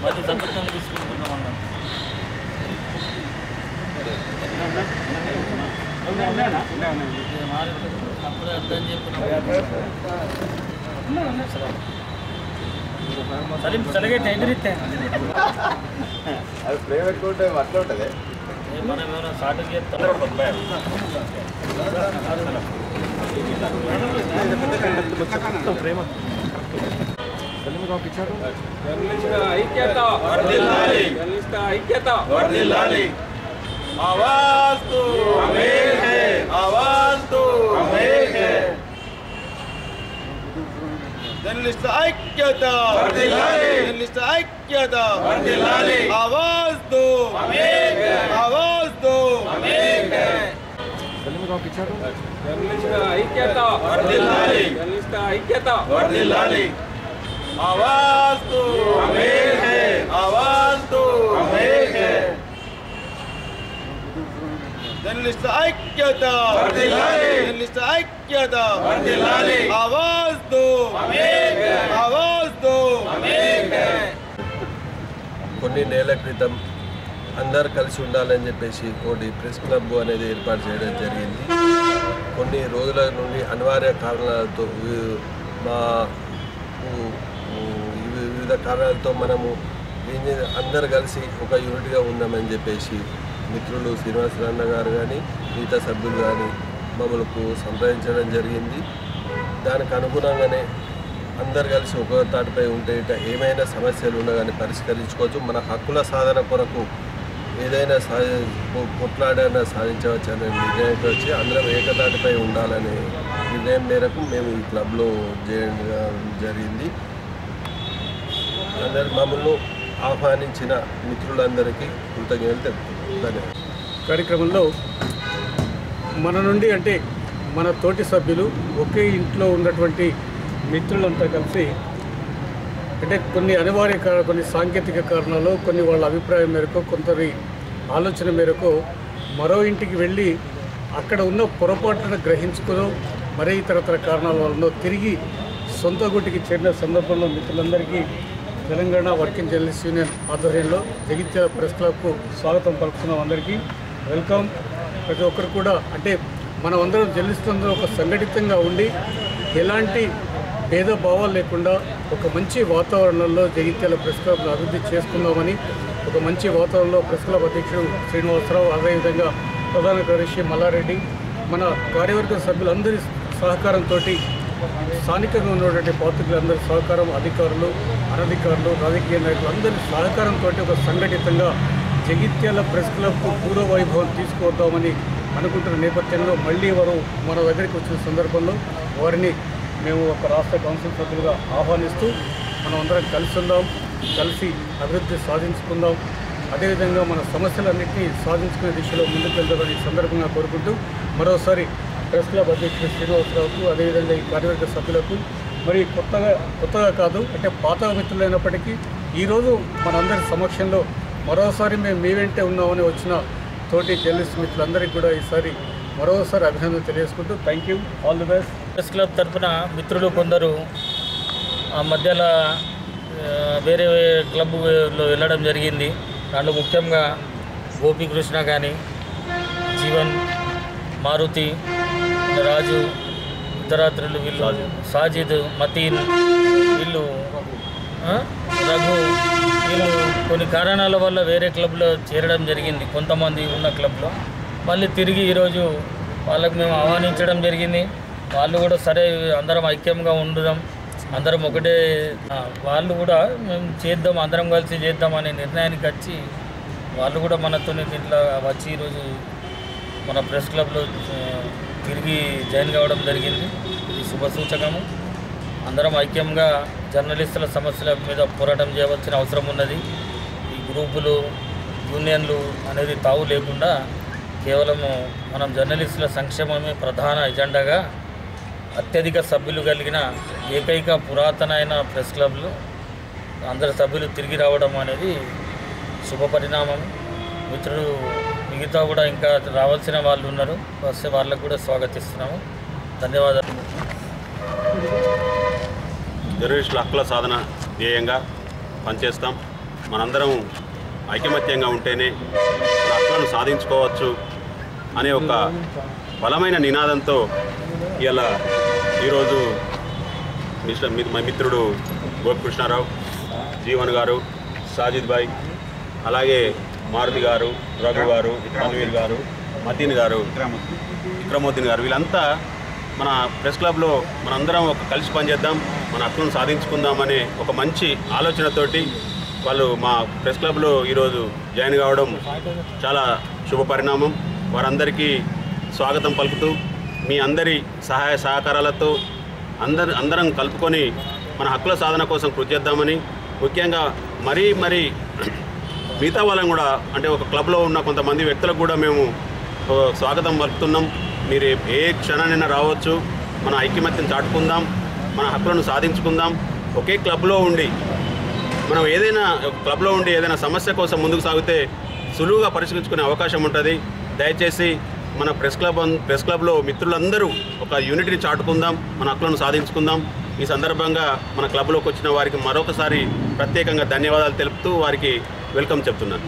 మళ్ళీ సంతకం తీసుకుంటున్నాం అన్న అప్పుడే అర్థం చెప్పిన సరే సరిగా ఎదురిస్తే అది ప్రేమ ఎక్కువ ఉంటే అట్లా ఉంటుంది మనం ఏమైనా షార్ట్ చేస్తాం జర్నలిస్టుల ఐక్యత జర్నలిస్టుల ఐక్యత ಜಿಲ್ಲಾ ಐಕ್ಯದ ಜಿಲ್ಲಾ आवाज़ दो। आवाज़ दो। ಐಕ್ಯತ ಐಕ್ಯತ आवाज़ दो। आवाज़ दो। जनलिस्ट ऐक्यता। जनलिस्ट ऐक्यता। आवाज़ ఐక్యత ఆవాజ్ దో ఆవాజ్ కొన్ని నెలల క్రితం అందరు కలిసి ఉండాలని చెప్పేసి ఒకటి ప్రెస్ క్లబ్ అనేది ఏర్పాటు చేయడం జరిగింది. కొన్ని రోజుల నుండి అనివార్య కారణాలతో మా వివిధ కారణాలతో మనము అందరు కలిసి ఒక యూనిట్గా ఉందామని చెప్పేసి మిత్రులు శ్రీనివాసరాన్న గారు కానీ మిగతా సభ్యులు కానీ మమ్మల్ని సంప్రదించడం జరిగింది. దానికి అనుగుణంగానే అందరు కలిసి ఒక తాటిపై ఉంటే ఏమైనా సమస్యలు ఉన్నా కానీ పరిష్కరించుకోవచ్చు. మన హక్కుల సాధన కొరకు ఏదైనా సాధి కొట్లాడైనా సాధించవచ్చు అనే నిర్ణయం వచ్చి అందరం ఏకతాటిపై ఉండాలనే నిర్ణయం మేరకు మేము ఈ క్లబ్లో చేయడం జరిగింది. అందరు మమ్మల్ని ఆహ్వానించిన మిత్రులందరికీ కృతజ్ఞతలు తెలుపుతున్నాను. ధన్యవాదాలు. కార్యక్రమంలో మన నుండి అంటే మన తోటి సభ్యులు ఒకే ఇంట్లో ఉన్నటువంటి మిత్రులంతా కలిసి అంటే కొన్ని అనివార్య కొన్ని సాంకేతిక కారణాలు కొన్ని వాళ్ళ అభిప్రాయం మేరకు కొందరి ఆలోచన మేరకు మరో ఇంటికి వెళ్ళి అక్కడ ఉన్న పొరపాటును గ్రహించుకుని మరే ఇతరతర కారణాల వలన తిరిగి సొంత గుటికి చేరిన సందర్భంలో మిత్రులందరికీ తెలంగాణ వర్కింగ్ జర్నలిస్ట్ యూనియన్ ఆధ్వర్యంలో జగిత్యాల ప్రెస్ క్లబ్కు స్వాగతం పలుకుతున్నాం అందరికీ. వెల్కమ్. ప్రతి ఒక్కరు కూడా అంటే మనం అందరం చెల్లిస్తుందో ఒక సంఘటితంగా ఉండి ఎలాంటి భేదభావాలు లేకుండా ఒక మంచి వాతావరణంలో జగిత్యాల ప్రెస్ క్లబ్ను అభివృద్ధి చేసుకుందామని ఒక మంచి వాతావరణంలో ప్రెస్ క్లబ్ అధ్యక్షుడు శ్రీనివాసరావు అదేవిధంగా ప్రధాన కార్యదర్శి మల్లారెడ్డి మన కార్యవర్గ సభ్యులందరి సహకారంతో స్థానికంగా ఉన్నటువంటి పాత్రికులందరి సహకారం అధికారులు అనధికారులు రాజకీయ నాయకులు అందరి సహకారంతో ఒక సంఘటితంగా జగిత్యాల ప్రెస్ క్లబ్కు పూర్వ వైభవం తీసుకువద్దామని అనుకుంటున్న నేపథ్యంలో మళ్ళీ వారు మన దగ్గరికి వచ్చిన సందర్భంలో వారిని మేము ఒక రాష్ట్ర కౌన్సిల్ సభ్యులుగా ఆహ్వానిస్తూ మనం అందరం కలిసి ఉందాం కలిసి అభివృద్ధి సాధించుకుందాం. అదేవిధంగా మన సమస్యలన్నింటినీ సాధించుకునే దిశలో ముందుకు వెళ్తామని సందర్భంగా కోరుకుంటూ మరోసారి ప్రెస్ క్లబ్ అధ్యక్షుడు శ్రీనివాసరావుకు అదేవిధంగా ఈ కార్యవర్గ సభ్యులకు మరి కొత్తగా కొత్తగా కాదు అంటే పాత మిత్రులైనప్పటికీ ఈరోజు మనందరి సమక్షంలో మరోసారి మేము మీ వెంటే ఉన్నామని వచ్చిన తోటి జర్నలిస్ట్ మిత్రులందరికీ కూడా ఈసారి మరోసారి అభినందన తెలియజేసుకుంటూ thank you all the best press club తరఫున మిత్రులు కొందరు ఆ మధ్యలో వేరే క్లబ్లో వెళ్ళడం జరిగింది. దాంట్లో ముఖ్యంగా గోపీకృష్ణ కానీ జీవన్ మారుతి రాజు ఇతరాత్రులు వీళ్ళు సాజిద్. మతీన్ వీళ్ళు రఘు కొన్ని కారణాల వల్ల వేరే క్లబ్లో చేరడం జరిగింది. కొంతమంది ఉన్న క్లబ్లో. మళ్ళీ తిరిగి ఈరోజు వాళ్ళకు మేము ఆహ్వానించడం జరిగింది. వాళ్ళు కూడా సరే అందరం ఐక్యంగా ఉండదాం. అందరం ఒకటే వాళ్ళు కూడా మేము చేద్దాం అందరం కలిసి చేద్దాం అనే నిర్ణయానికి వచ్చి వాళ్ళు కూడా మనతో దీంట్లో వచ్చి ఈరోజు మన ప్రెస్ క్లబ్లో తిరిగి జాయిన్ కావడం జరిగింది. ఇది శుభసూచకము అందరం ఐక్యంగా జర్నలిస్టుల సమస్యల మీద పోరాటం చేయవలసిన అవసరం ఉన్నది. గ్రూపులు యూనియన్లు అనేది తావు లేకుండా కేవలము మనం జర్నలిస్టుల సంక్షేమమే ప్రధాన ఎజెండాగా అత్యధిక సభ్యులు కలిగిన ఏకైక పురాతనమైన ప్రెస్ క్లబ్లు అందరి సభ్యులు తిరిగి రావడం అనేది శుభ పరిణామం. మిత్రుడు మిగతా కూడా ఇంకా రావాల్సిన వాళ్ళు ఉన్నారు. వస్తే వాళ్ళకు కూడా స్వాగతిస్తున్నాము. ధన్యవాదాలు. జర్నలిస్టుల హక్కుల సాధన ధ్యేయంగా పనిచేస్తాం. మనందరం ఐకమత్యంగా ఉంటేనే మన సాధించుకోవచ్చు అనే ఒక బలమైన నినాదంతో ఇలా ఈరోజు మిస్టర్ మీ- మా మిత్రుడు గోపికృష్ణారావు జీవన్ గారు సాజిద్ భాయ్ అలాగే మారుతి గారు రఘు గారు తన్వీర్ గారు మదీన్ గారు విక్రమోద్దీన్ గారు వీళ్ళంతా మన ప్రెస్ క్లబ్లో మనందరం ఒక కలిసి పనిచేద్దాం మన హక్కులను సాధించుకుందామనే ఒక మంచి ఆలోచనతోటి వాళ్ళు మా ప్రెస్ క్లబ్లో ఈరోజు జాయిన్ కావడం చాలా శుభ పరిణామం. వారందరికీ స్వాగతం పలుకుతూ మీ అందరి సహాయ సహకారాలతో అందరు అందరం కలుపుకొని మన హక్కుల సాధన కోసం కృషి చేద్దామని ముఖ్యంగా మరీ మరీ మిగతా వాళ్ళని కూడా అంటే ఒక క్లబ్లో ఉన్న కొంతమంది వ్యక్తులకు కూడా మేము స్వాగతం పలుకుతున్నాం. మీరు ఏ క్షణానైనా రావచ్చు మన ఐక్యమత్యం చాటుకుందాం మన హక్కులను సాధించుకుందాం. ఒకే క్లబ్లో ఉండి మనం ఏదైనా క్లబ్లో ఉండి ఏదైనా సమస్య కోసం ముందుకు సాగితే సులువుగా పరిష్కరించుకునే అవకాశం ఉంటుంది. దయచేసి మన ప్రెస్ క్లబ్ ప్రెస్ క్లబ్లో మిత్రులందరూ ఒక యూనిట్ని చాటుకుందాం మన హక్కులను సాధించుకుందాం. ఈ సందర్భంగా మన క్లబ్లోకి వచ్చిన వారికి మరొకసారి ప్రత్యేకంగా ధన్యవాదాలు తెలుపుతూ వారికి వెల్కమ్ చెప్తున్నాను.